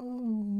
real.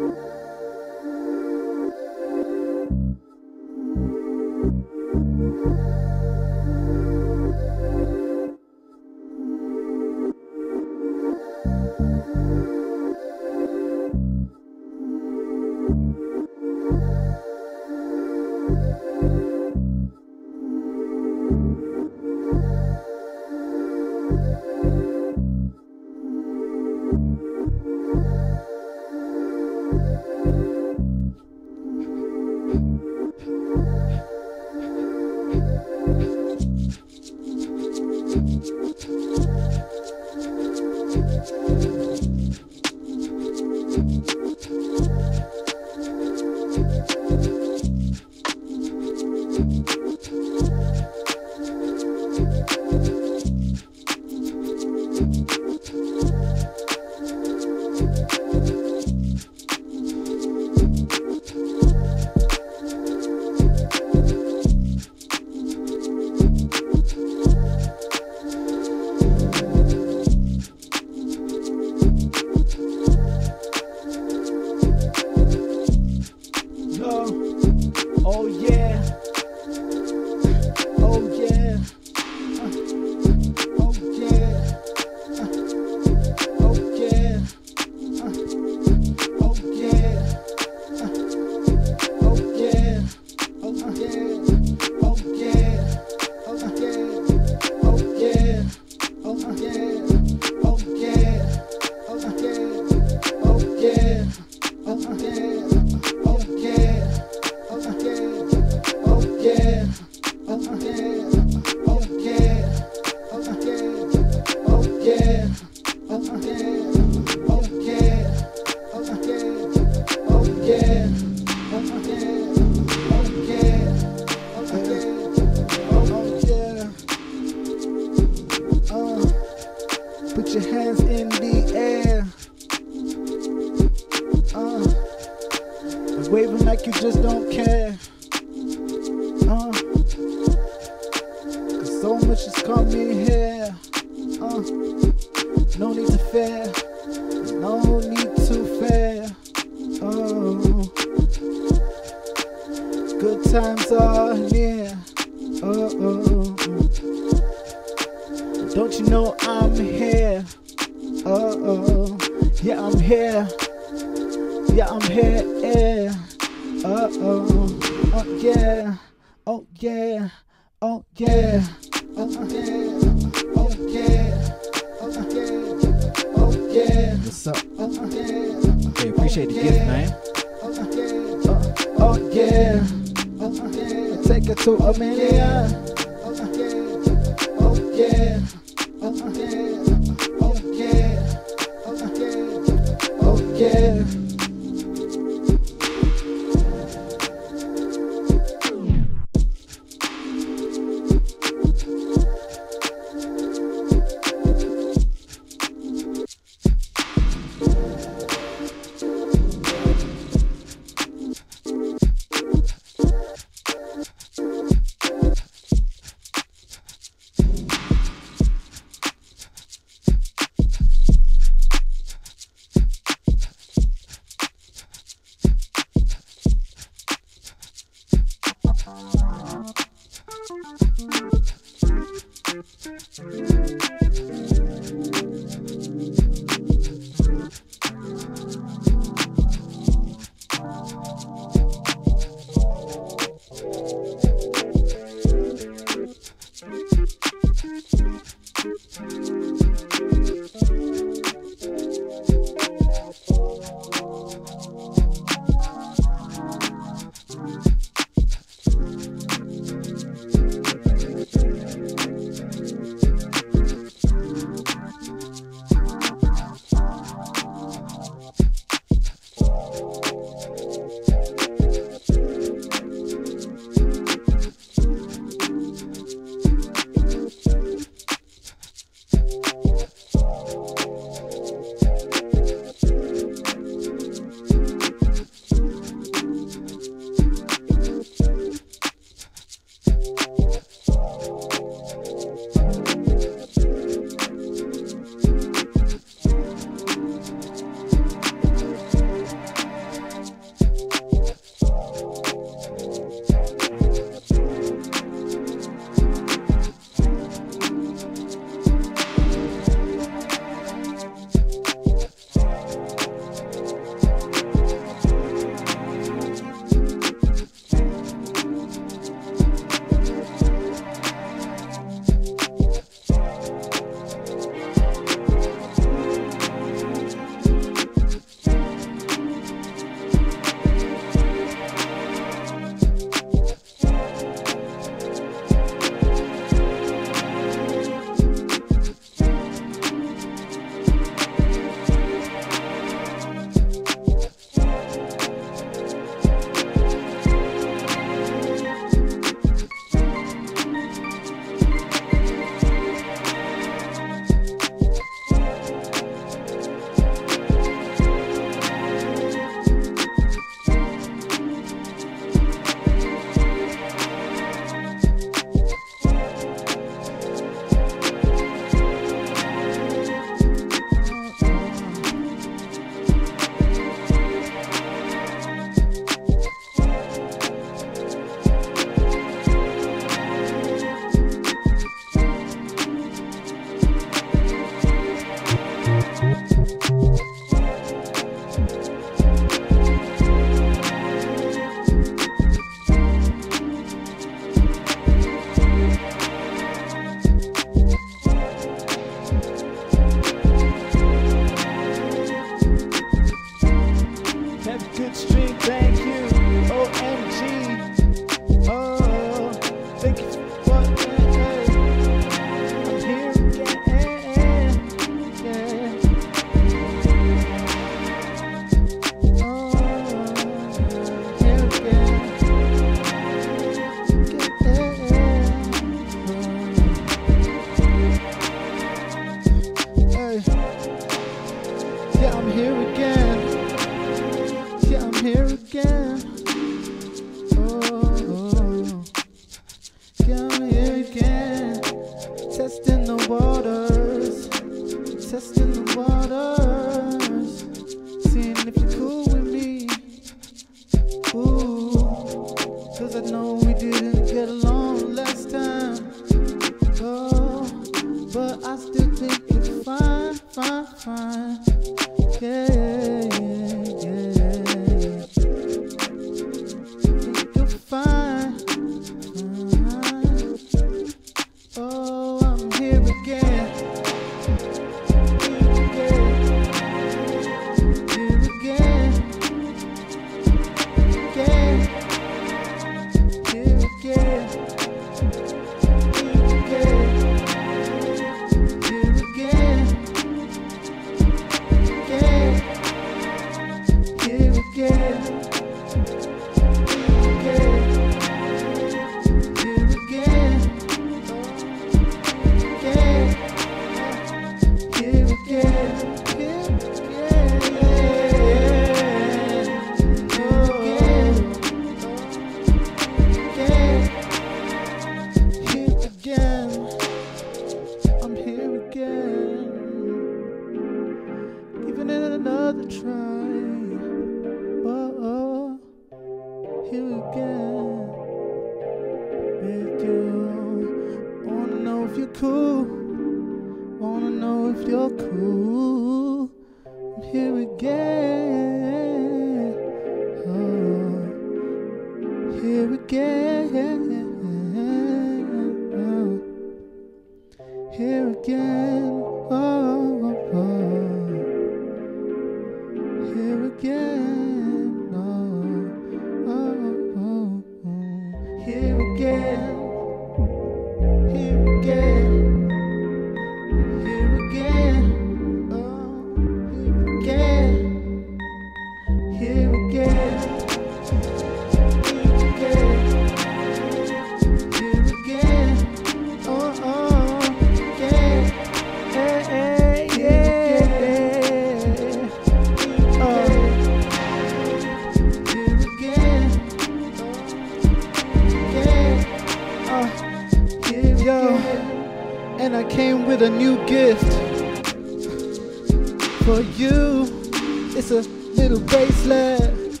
a little bracelet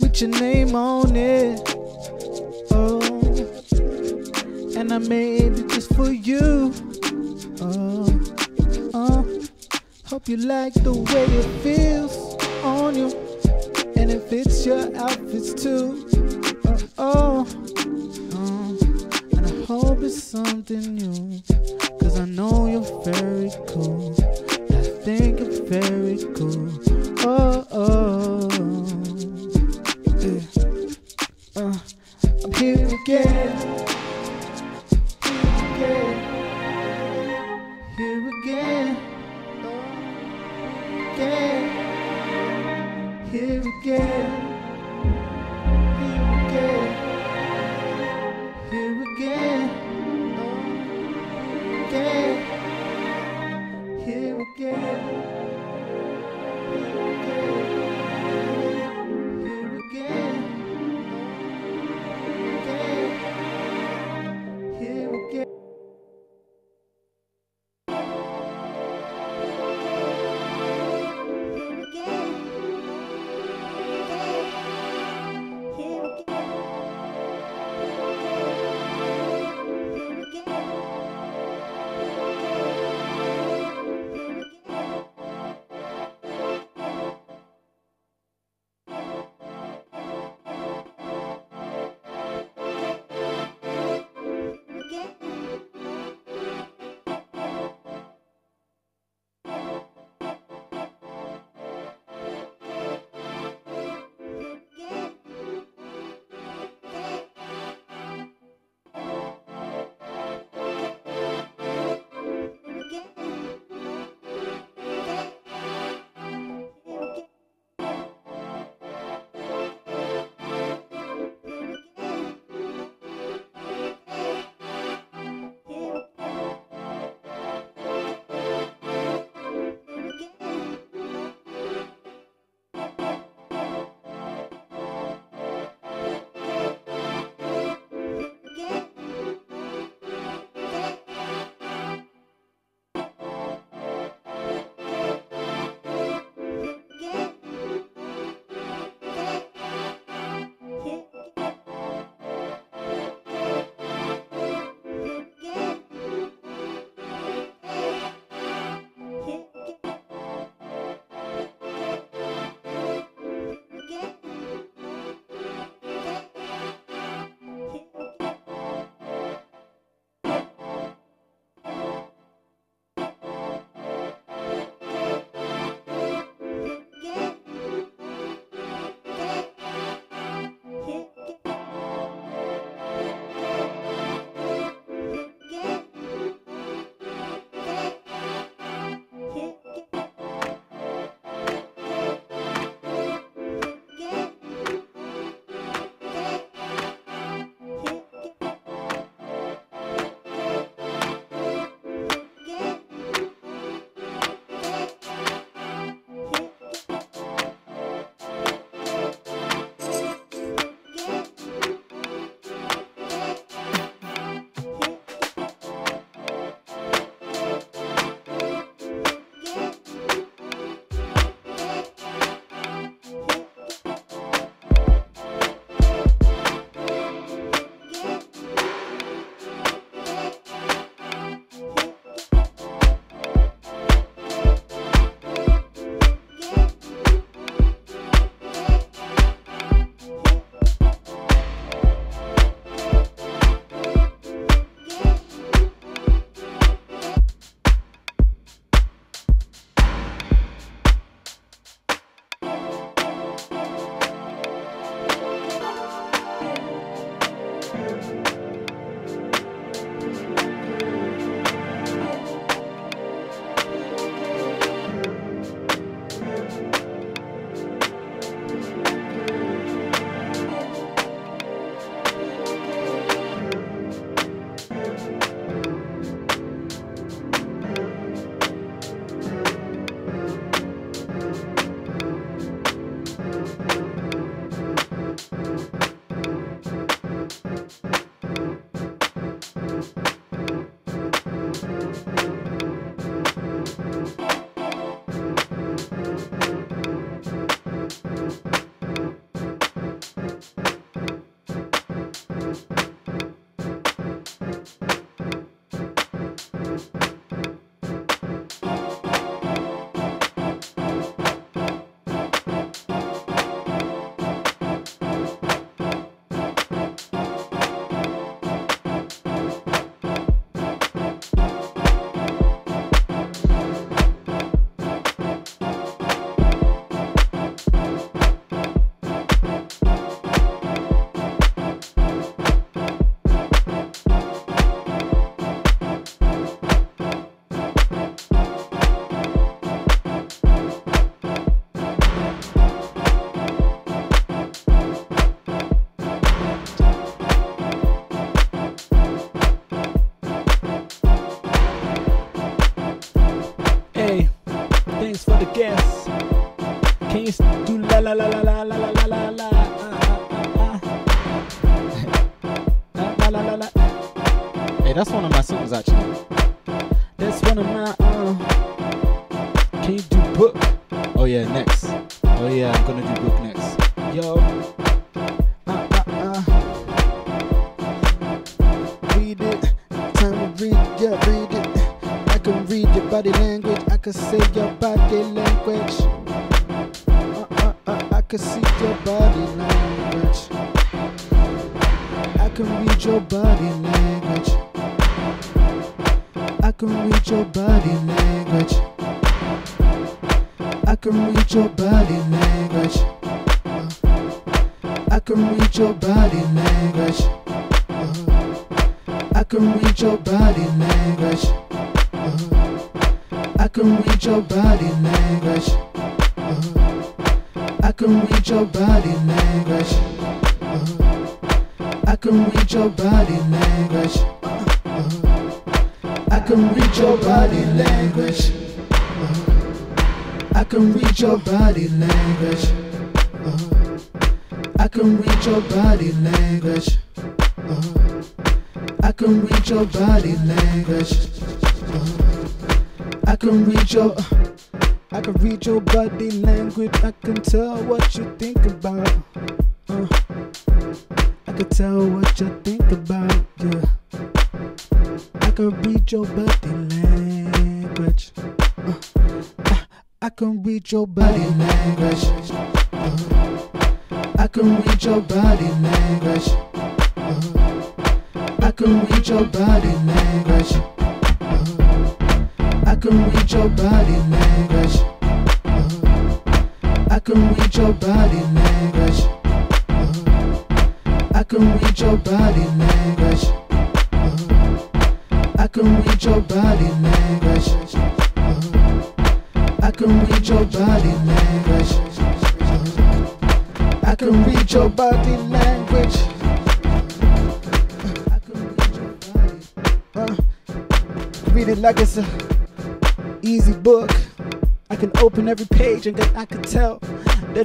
with your name on it. Oh, and I made it just for you. Oh, oh, hope you like the way it feels.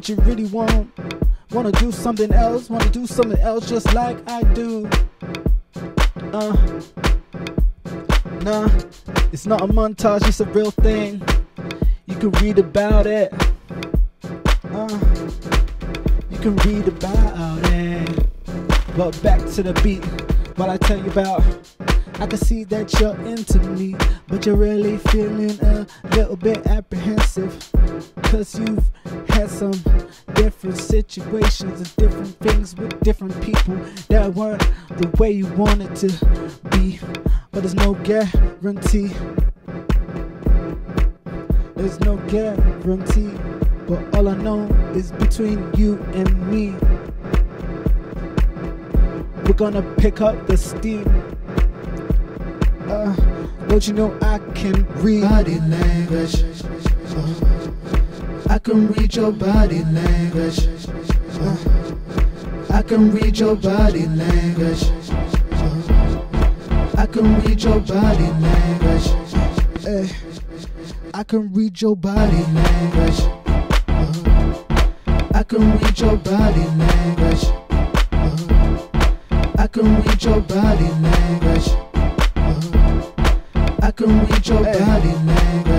That you really want to do something else, want to do something else just like I do. Uh, nah, it's not a montage, it's a real thing. You can read about it. Uh, you can read about it. But back to the beat, what I tell you about. I can see that you're into me, but you're really feeling a little bit apprehensive. Cause you've had some different situations and different things with different people that weren't the way you wanted to be. But there's no guarantee. There's no guarantee. But all I know is between you and me. We're gonna pick up the steam. Uh, don't you know I can read body language? Uh, I can read your body language. Uh, I can read your body language. Uh, I can read your body language. Eh, I can read your body language. Uh, I can read your body language. Uh, I can read your body language. I can read your body language.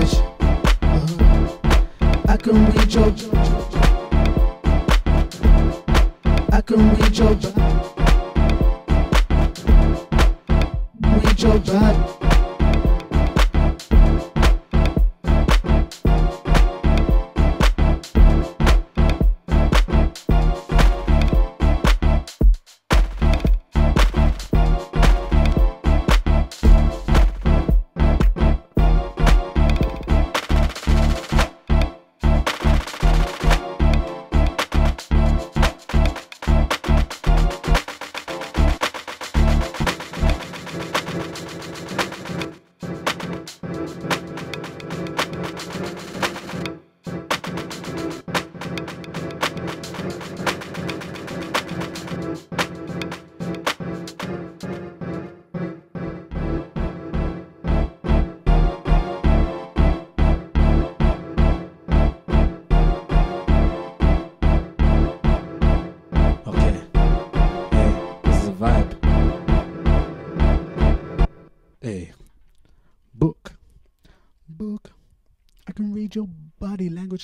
I can be judged. I can be judged. We judge bad.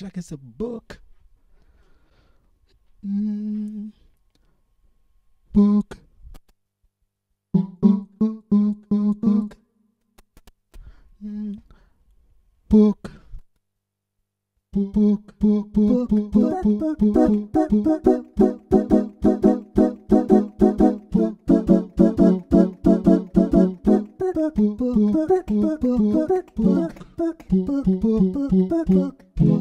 page like it's a book. Mm. Book. Book, book, book, book, book. Mm. Book. Book, book, book, book, book, book, book, book, book, book, book, book. book book book book book book book book book book book book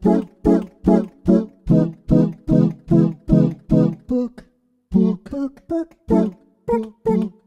book book book book book book book book book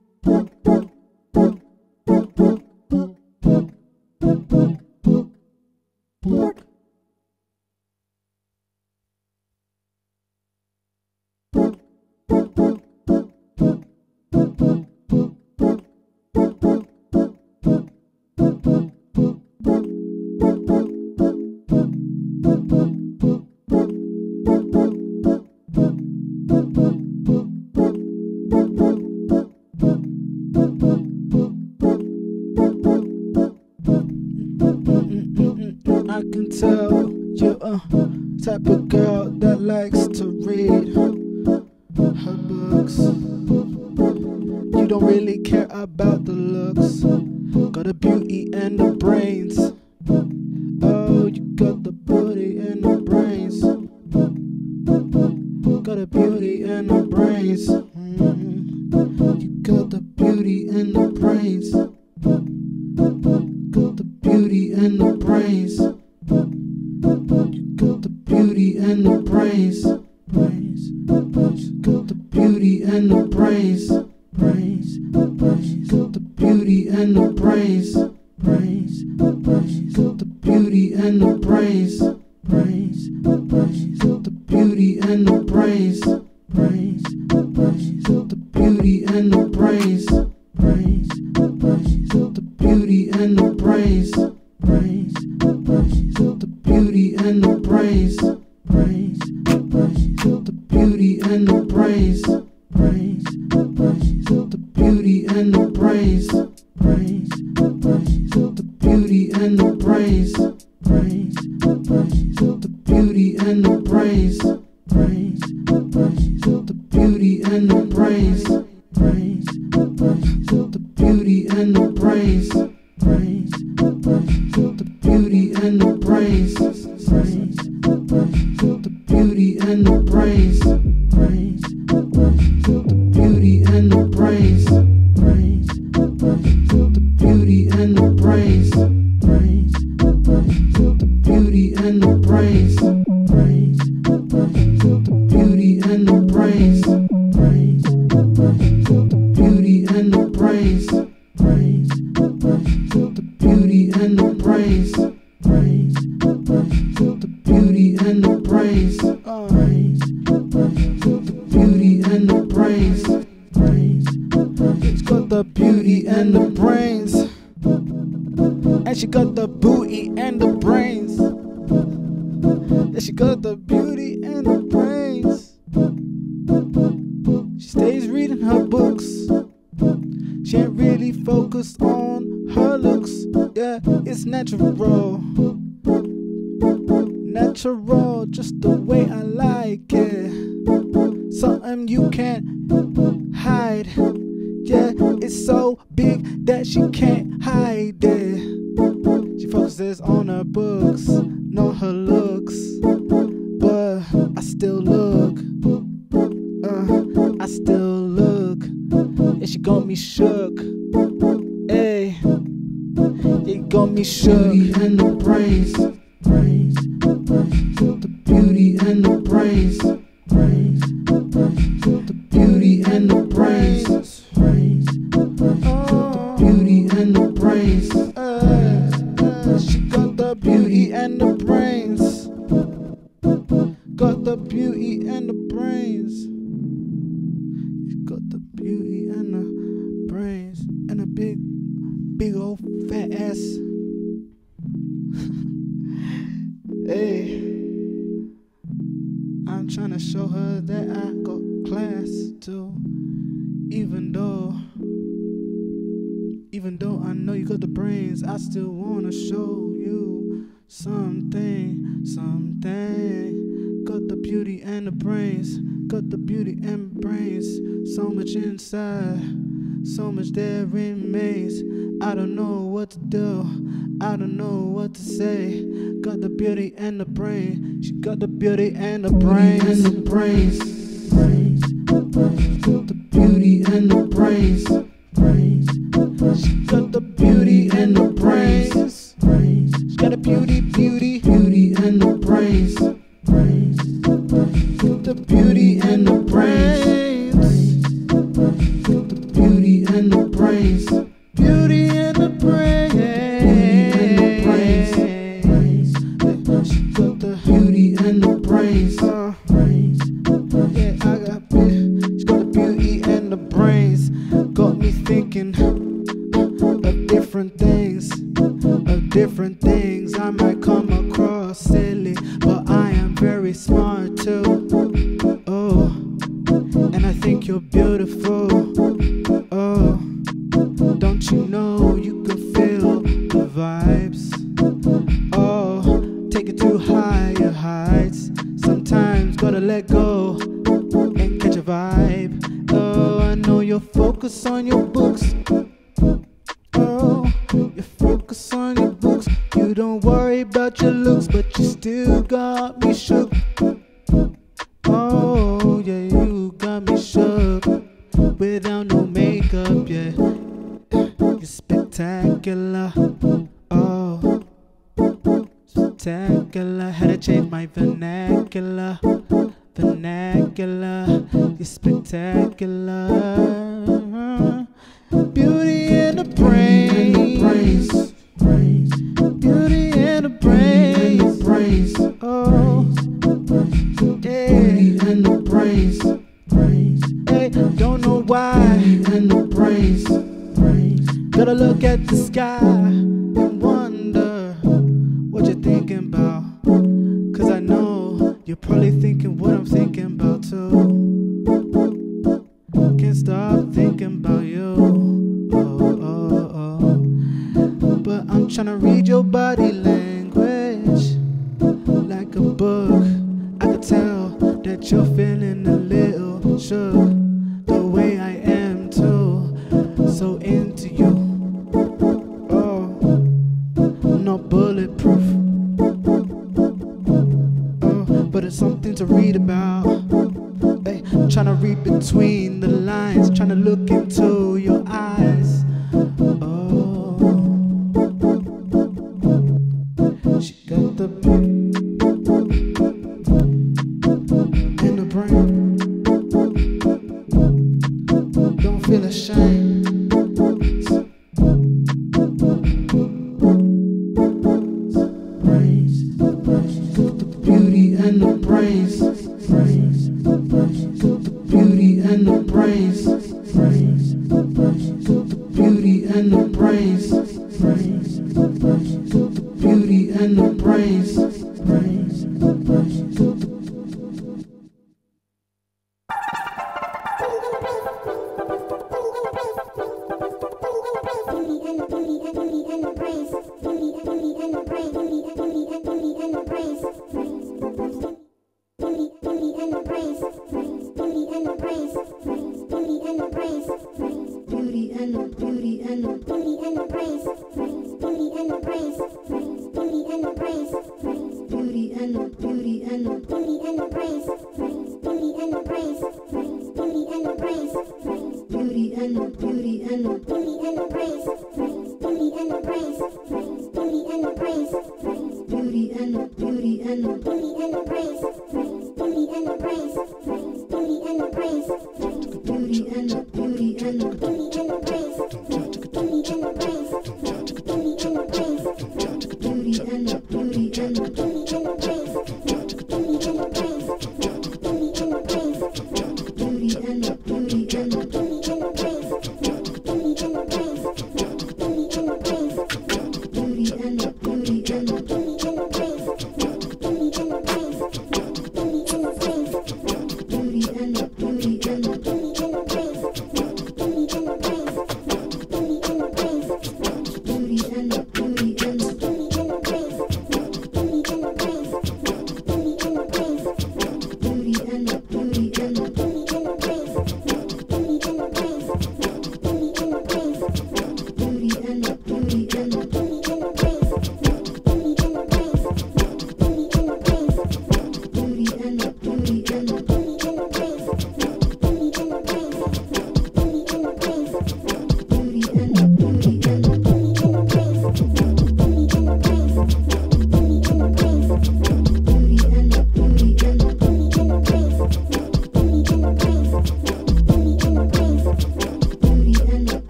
beauty and the brains.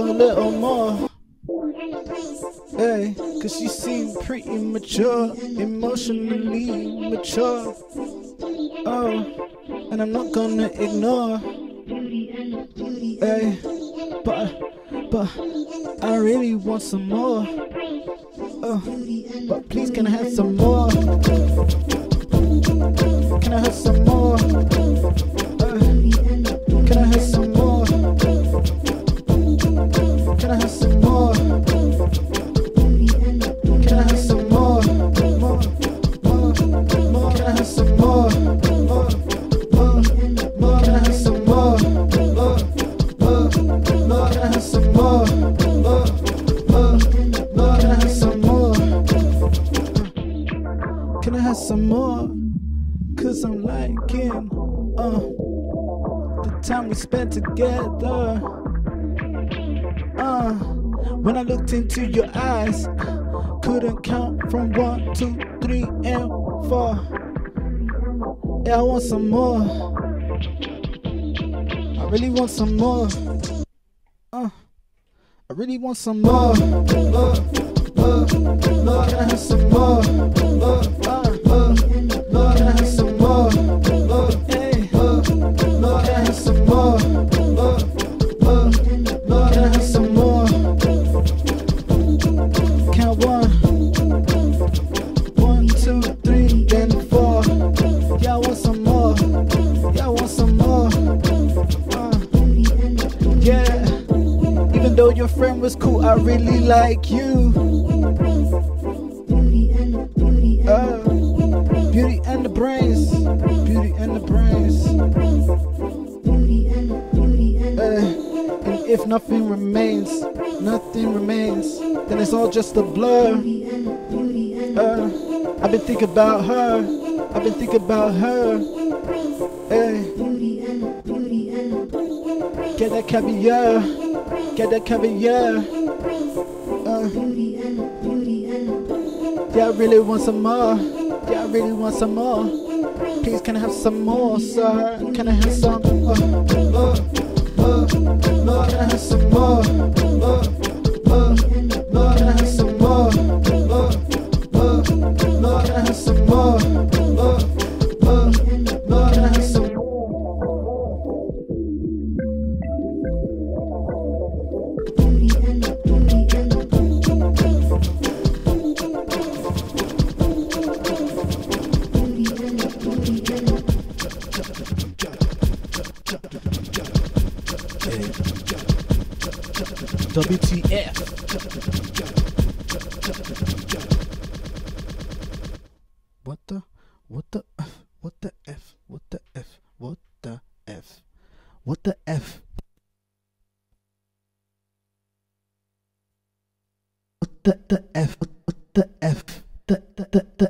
a little more. Hey, cause she seem pretty mature, emotionally mature. Oh, and I'm not gonna ignore. Hey, but, but I really want some more. Oh, but please can I have some more? Can I have some more? some more. about her. I've been thinking about her. Hey. Get that caviar. Get that caviar. Uh. Yeah, I really want some more. Yeah, I really want some more. Please, can I have some more, sir? Can I have some? Uh, uh, uh, uh, can I have some more? What the? What the F? What the F? What the F? What the F? What the F? What the, the F? What the F? The, the, the, the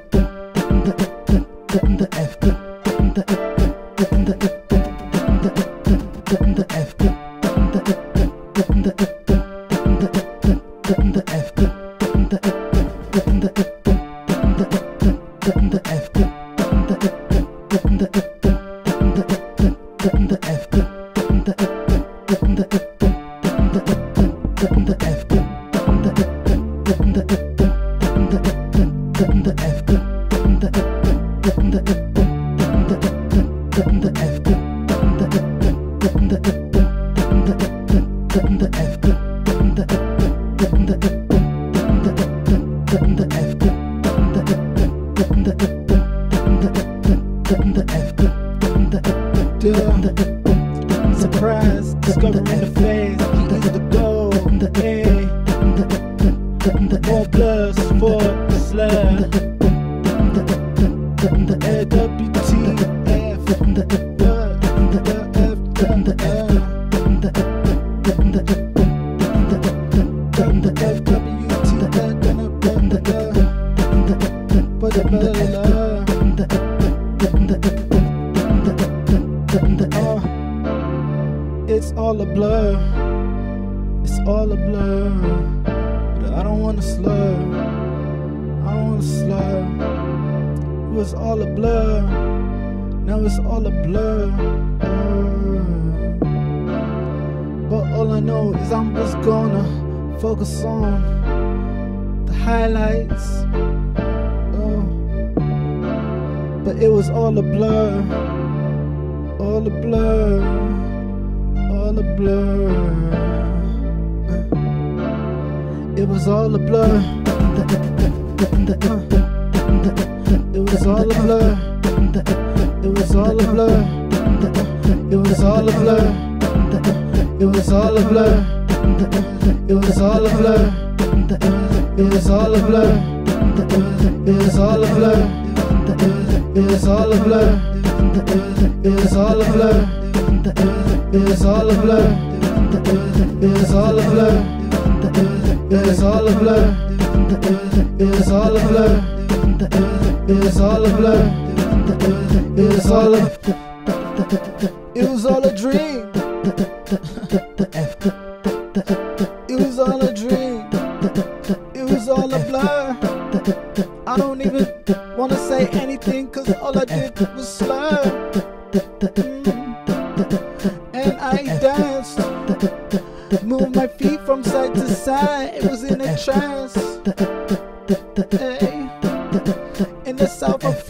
Moved my feet from side to side. It was in a trance. Hey. In the south of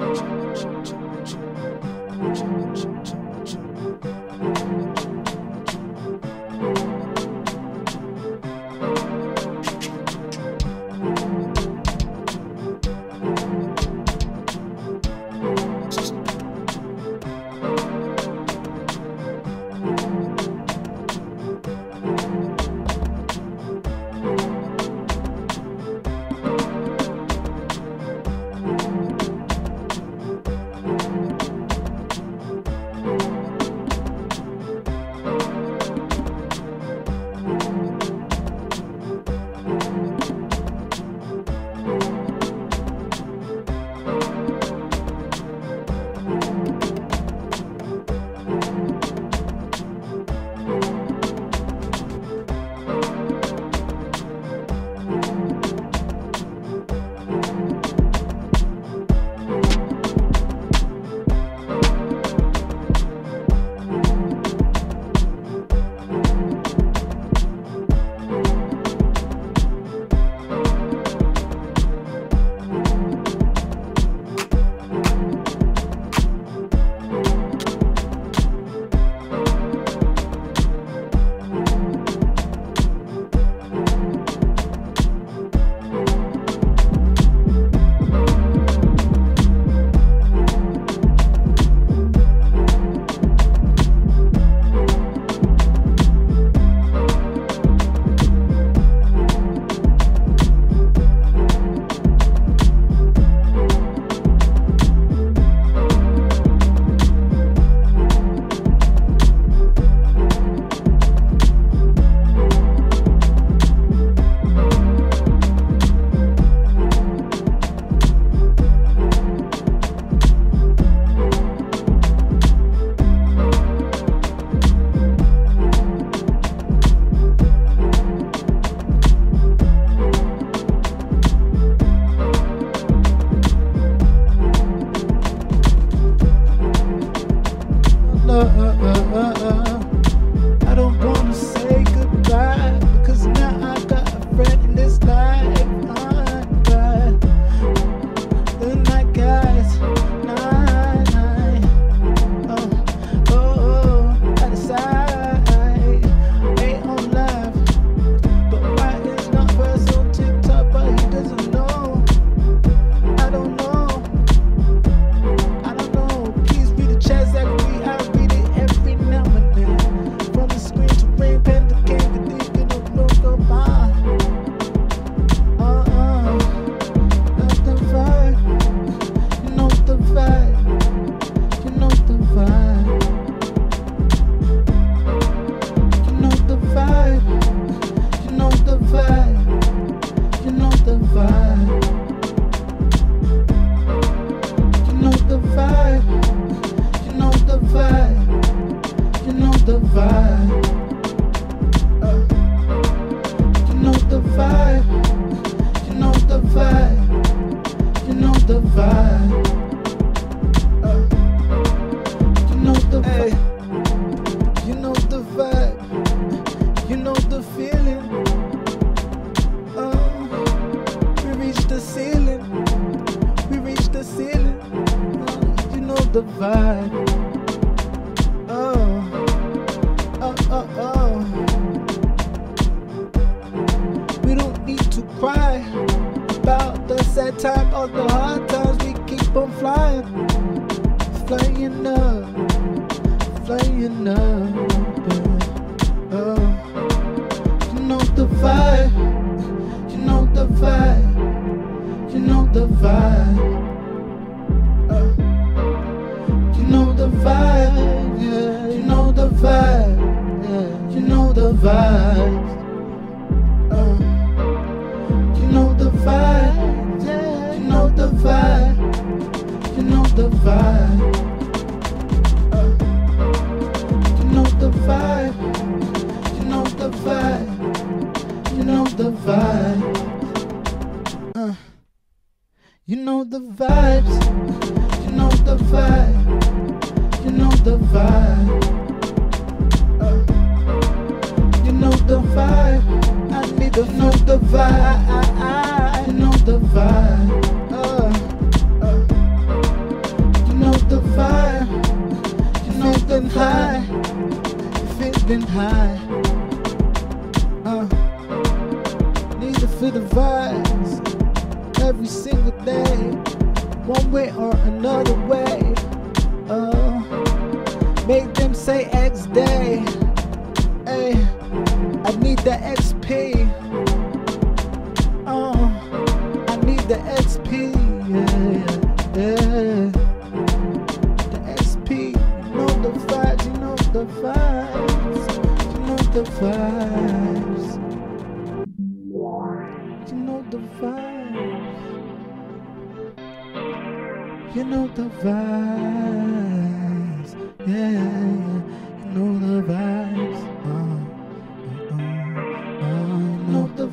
Chim, chim, chim, chim,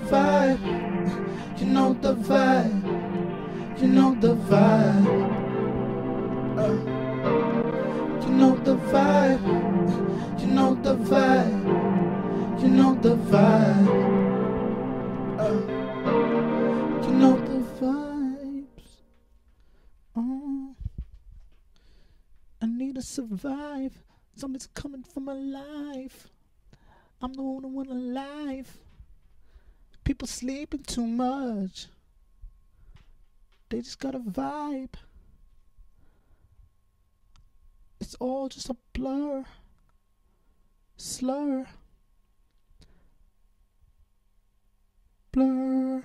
vibe. You know the vibe. You know the vibe. Uh, you know the vibe. You know the vibe. You know the vibe. Uh, you know the vibes. Oh, I need to survive. Something's coming for my life. I'm the only one alive. People sleeping too much. They just got a vibe. It's all just a blur. Slur. Blur.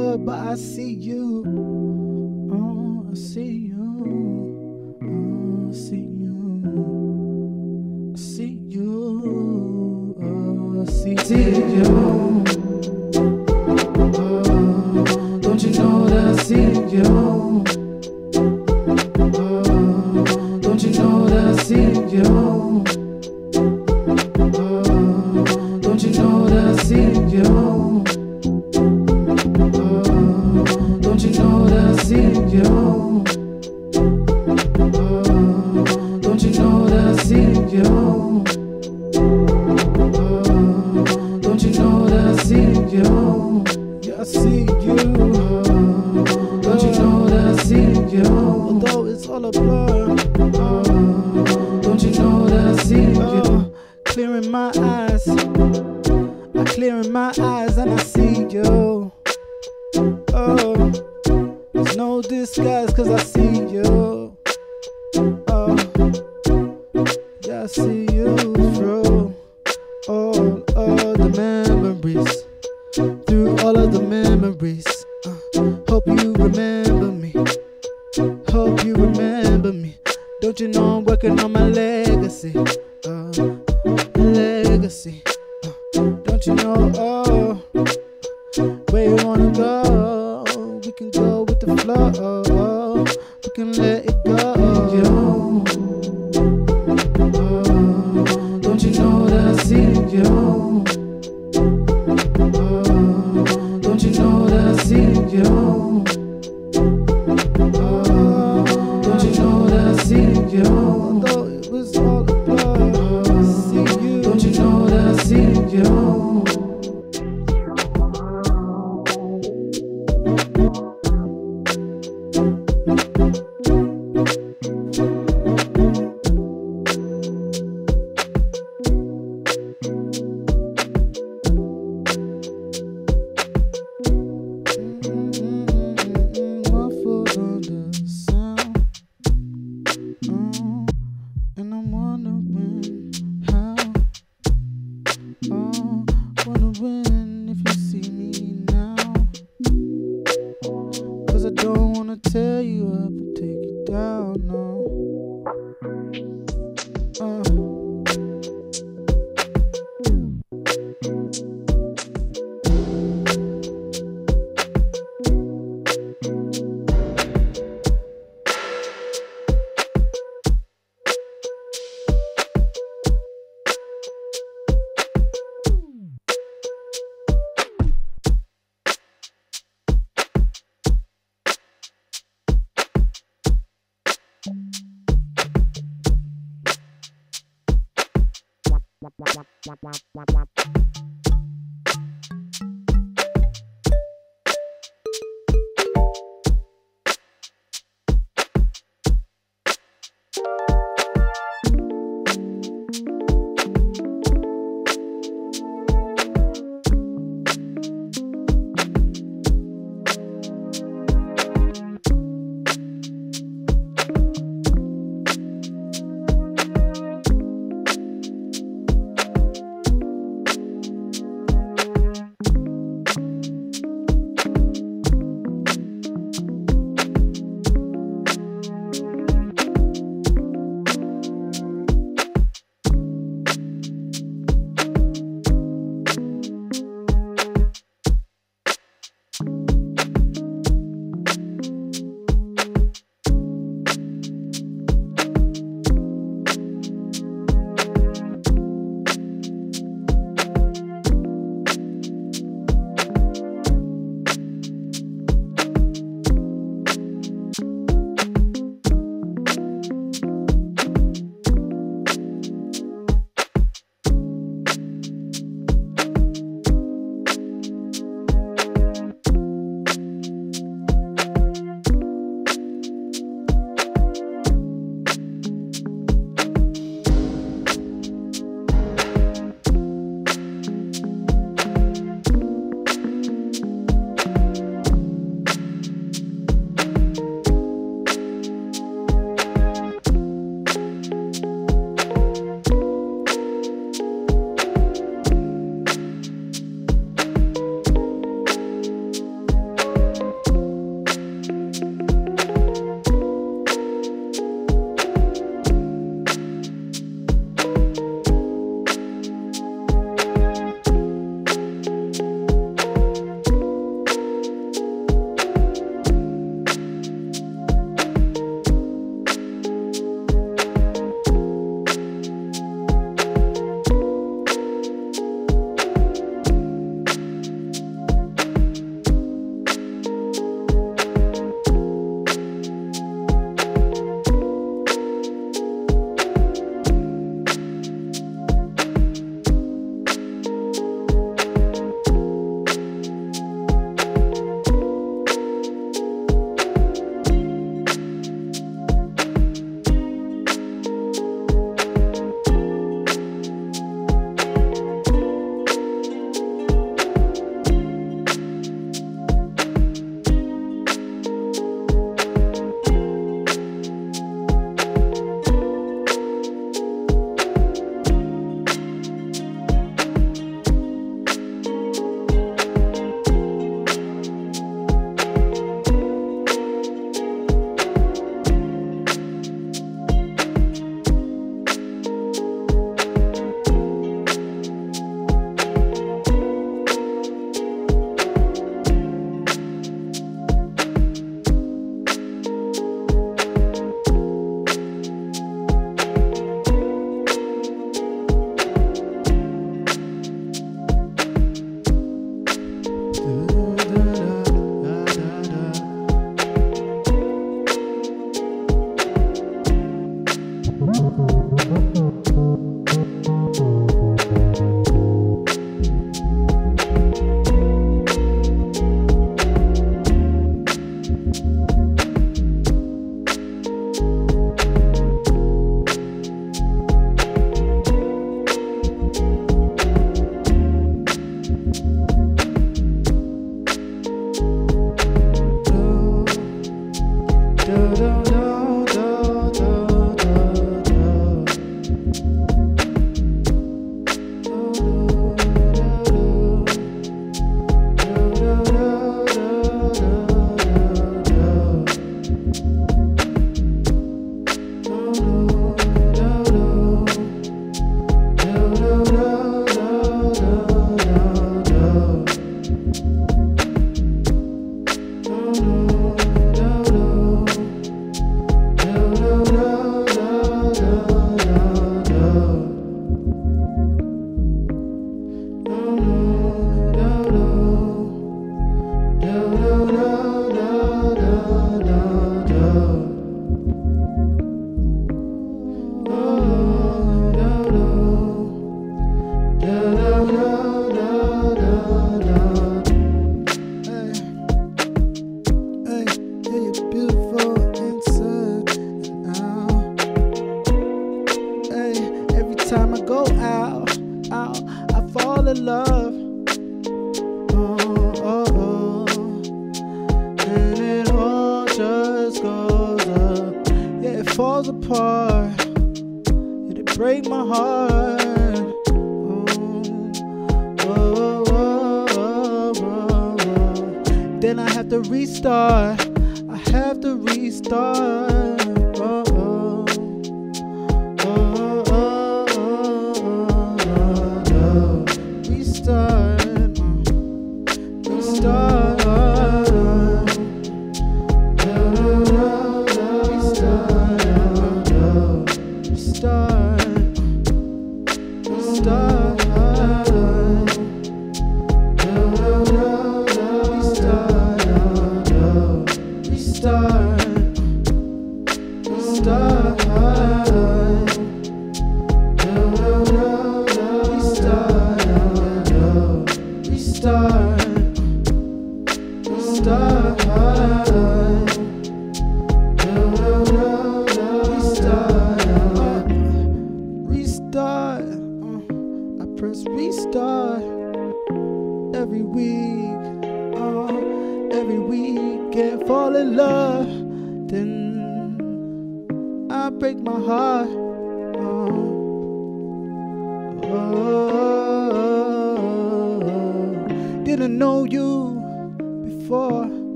But I see you.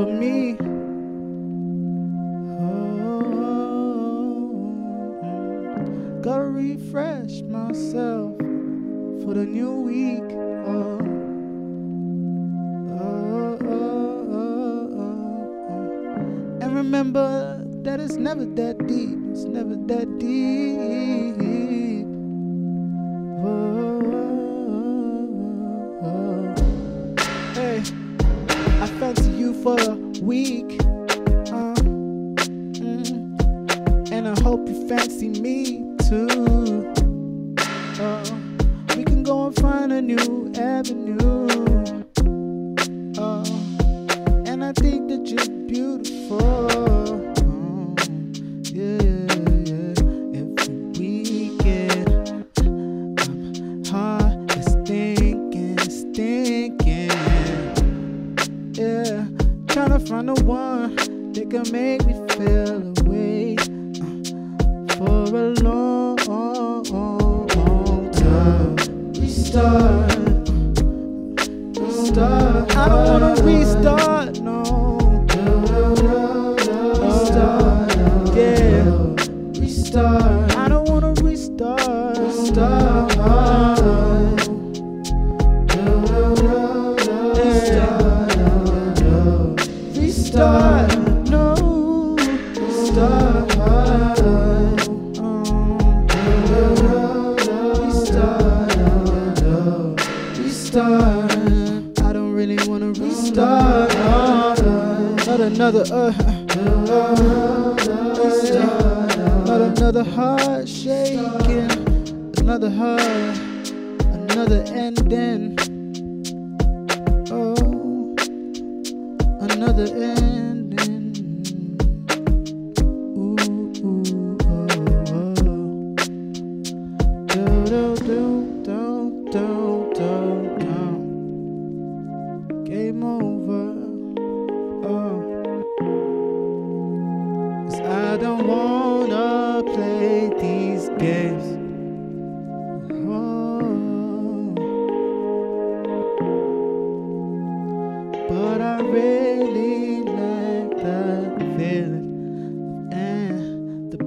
For me.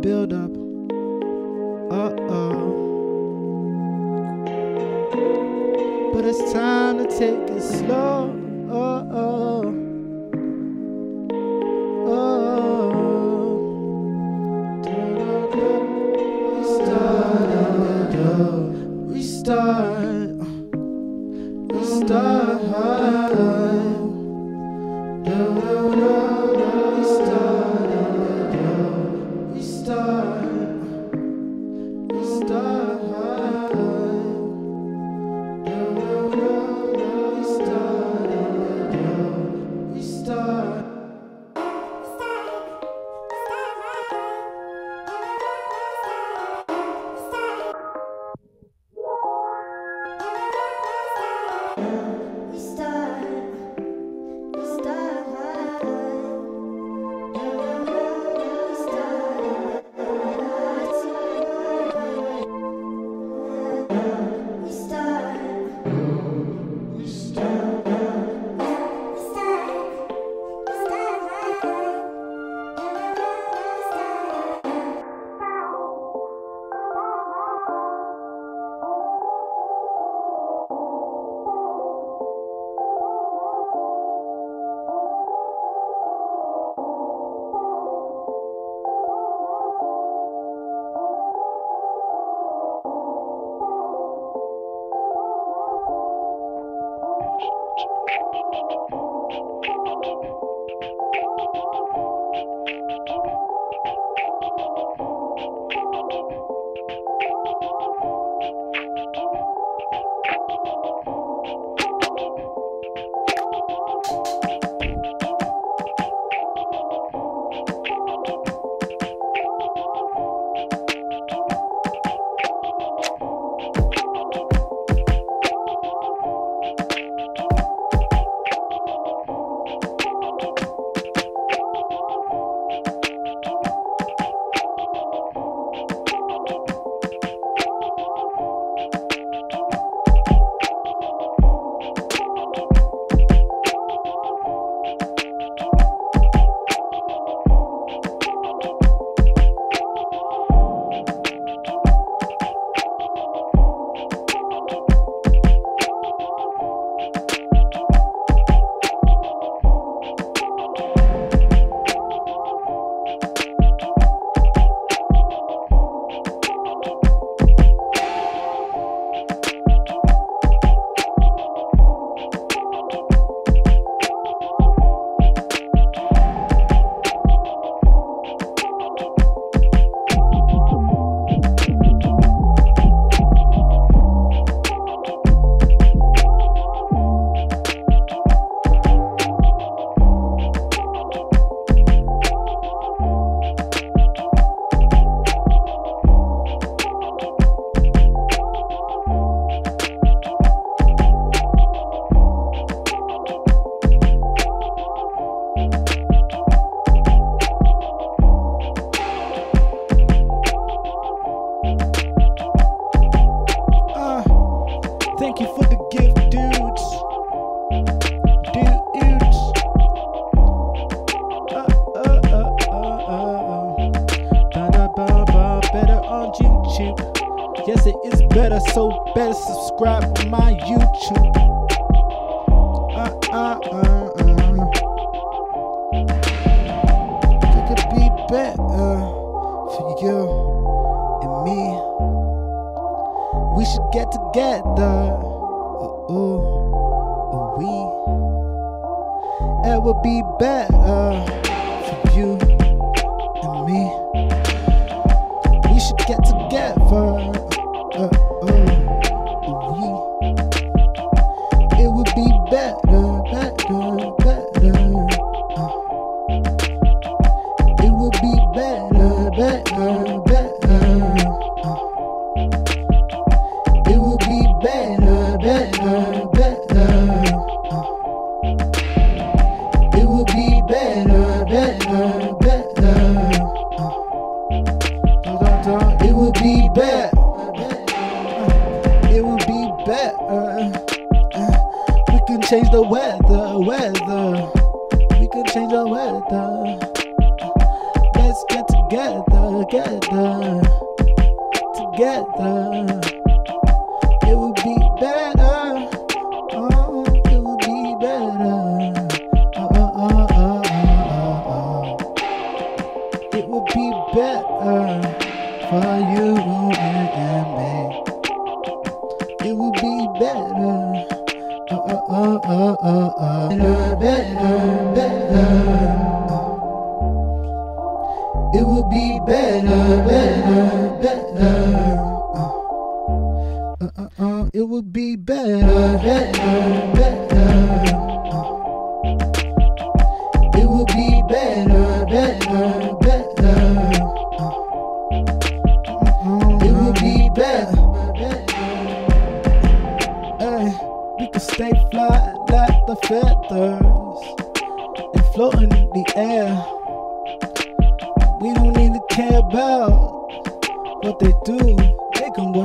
Build up.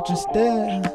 They can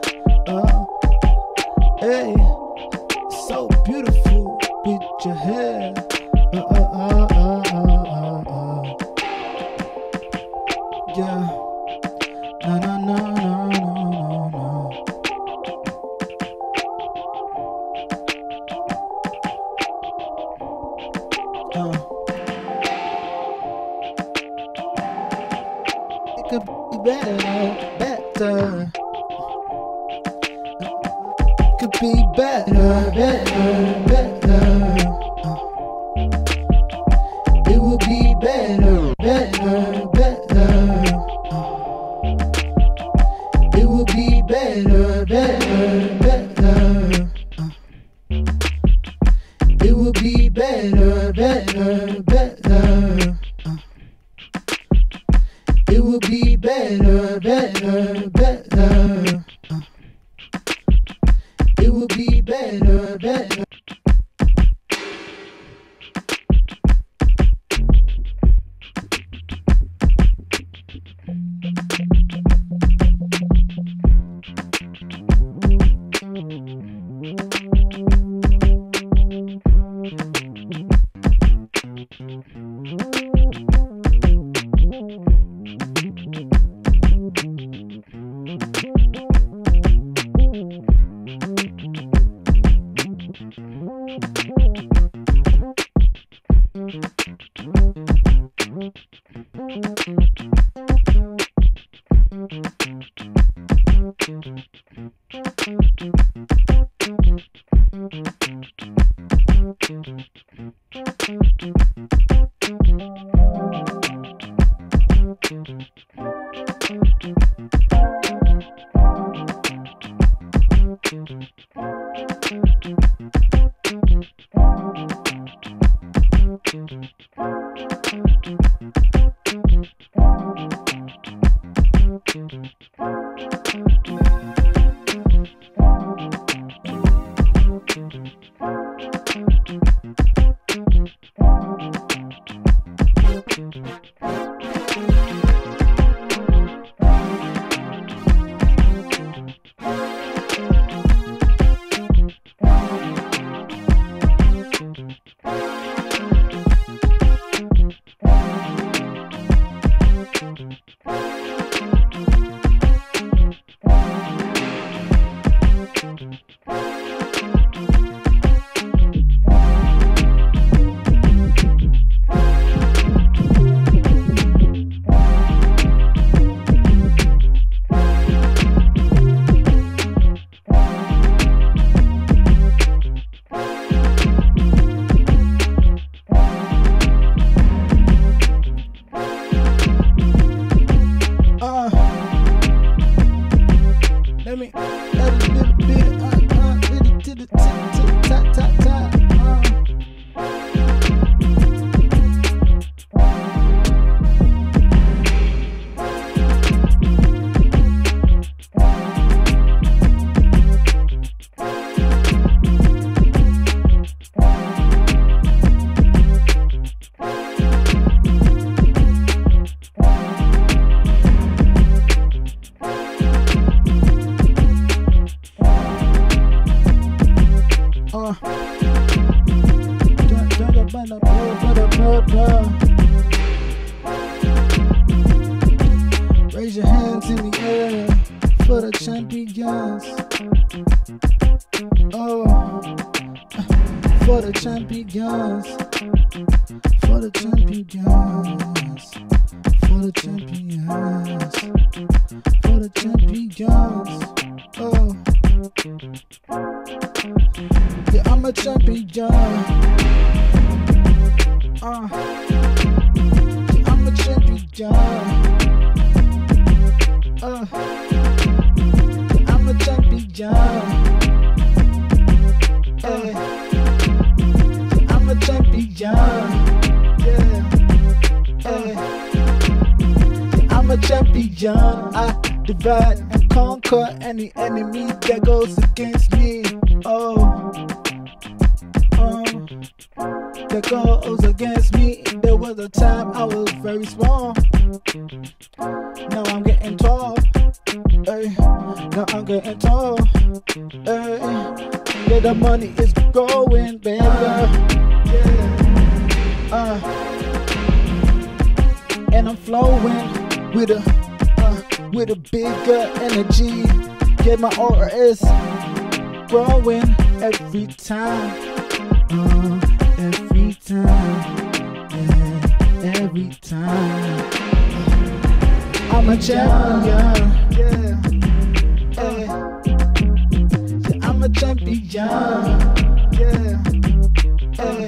I'm a champion. Yeah. yeah.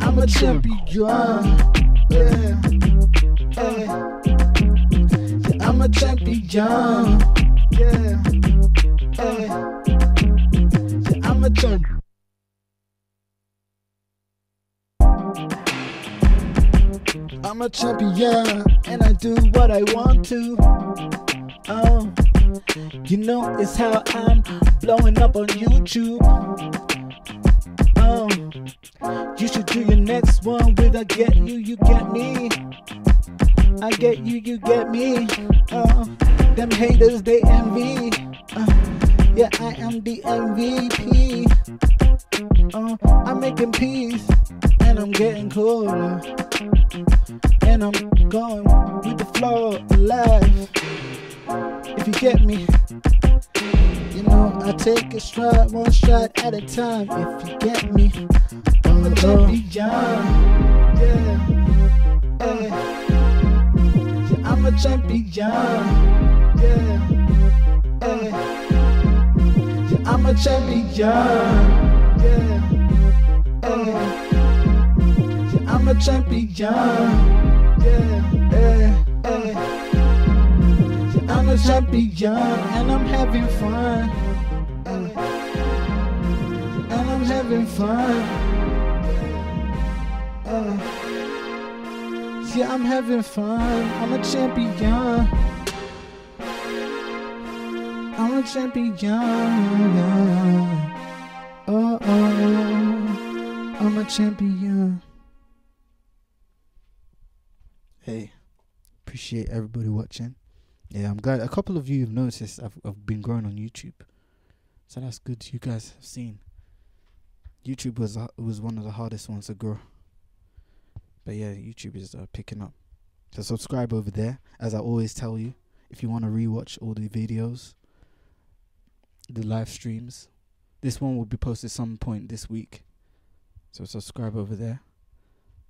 I'm a champion. Yeah. yeah. I'm a champion. Yeah. yeah. I'm a champion. I'm a champion and I do what I want to. Oh, you know it's how I'm blowing up on YouTube. Oh, you should do your next one with I get you, you get me. I get you, you get me. Oh, them haters they envy. Uh, yeah, I am the MVP. Oh, uh, I'm making peace and I'm getting cooler. And I'm going with the flow of life. If you get me, you know I take a shot, one shot at a time. If you get me, I'm a champion. Yeah, hey. yeah, I'm a champion. Yeah, hey. yeah, I'm a champion. Yeah, hey. I'm a champion. Yeah, yeah, yeah. I'm a champion and I'm having fun. Uh, and I'm having fun. Uh, yeah, I'm having fun. I'm a champion. I'm a champion. Oh, oh, I'm a champion. Hey, appreciate everybody watching. Yeah, I'm glad a couple of you have noticed I've I've been growing on YouTube, so that's good. You guys have seen. YouTube was uh, was one of the hardest ones to grow, but yeah, YouTube is uh, picking up. So subscribe over there, as I always tell you. If you want to rewatch all the videos, the live streams, this one will be posted some point this week. So subscribe over there.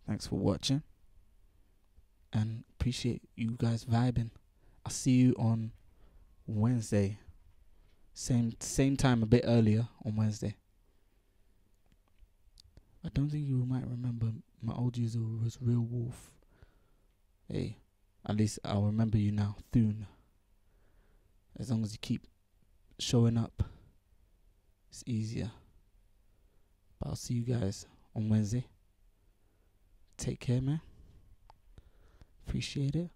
Thanks for watching, and appreciate you guys vibing. I'll see you on Wednesday. Same same time, a bit earlier on Wednesday. I don't think you might remember my old user was Real Wolf. Hey, at least I'll remember you now, Thune. As long as you keep showing up, it's easier. But I'll see you guys on Wednesday. Take care, man. Appreciate it.